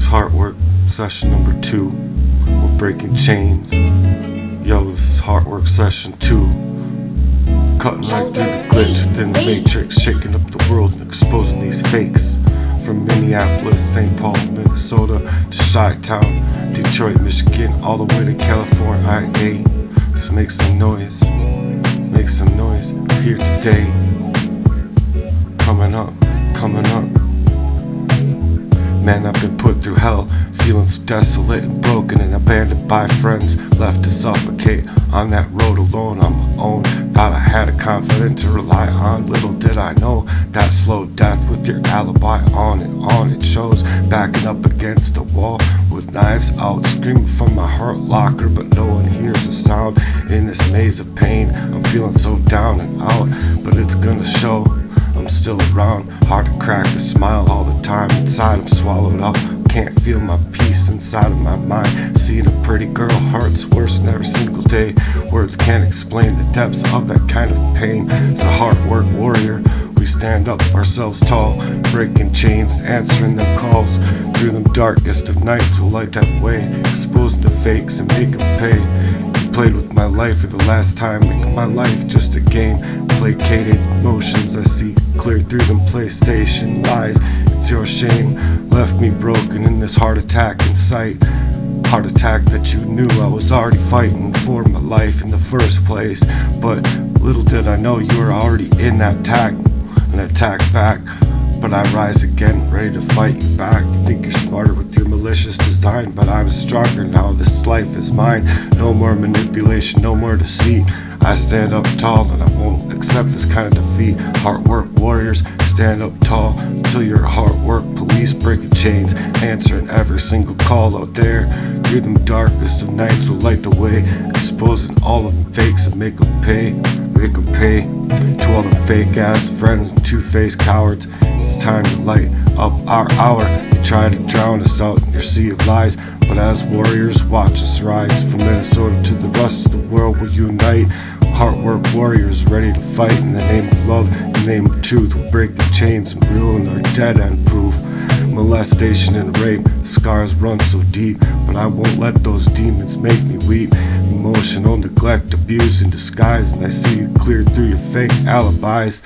is Heartwerk session number two. We're breaking chains. Yo, this is Work session two. Cutting right through the glitch within the matrix, shaking up the world and exposing these fakes. From Minneapolis, St. Paul, Minnesota to Chi Town, Detroit, Michigan, all the way to California. I Let's make some noise. Make some noise here today. Coming up, coming up. Man, I've been put through hell, feeling so desolate and broken and abandoned by friends, left to suffocate on that road alone on my own. Thought I had a confidant to rely on, little did I know that slow death with your alibi on and on it shows. Backing up against the wall with knives out, screaming from my heart locker, but no one hears a sound in this maze of pain. I'm feeling so down and out, but it's gonna show. Still around, hard to crack a smile all the time. Inside, I'm swallowed up. Can't feel my peace inside of my mind. Seeing a pretty girl hurts worse than every single day. Words can't explain the depths of that kind of pain. It's a hard work warrior. We stand up ourselves tall, breaking chains, answering them calls. Through them darkest of nights, we'll light that way, exposing the fakes and make them pay played with my life for the last time, making my life just a game. Placated emotions PlayStation lies. It's your shame, left me broken in this heart attack in sight. Heart attack that you knew I was already fighting for my life in the first place. But little did I know you were already in that attack, an attack back. But I rise again, ready to fight you back. Think you're smarter but I'm stronger now. This life is mine. No more manipulation, no more deceit. I stand up tall and I won't accept this kind of defeat. Heart work warriors, stand up tall until your heart work police breaking chains, answering every single call out there. Through them darkest of nights will light the way, exposing all of the fakes and make them pay, make them pay. To all the fake ass friends two faced cowards, it's time to light up our hour. You try to drown us out in your sea of lies, but as warriors, watch us rise. From Minnesota to the rest of the world, we'll unite. Heart work warriors ready to fight in the name of love, in the name of truth. We'll break the chains and ruin our dead end proof. Molestation and rape, scars run so deep, but I won't let those demons make me weep. Emotional neglect, abuse in disguise, and I see you clear through your fake alibis.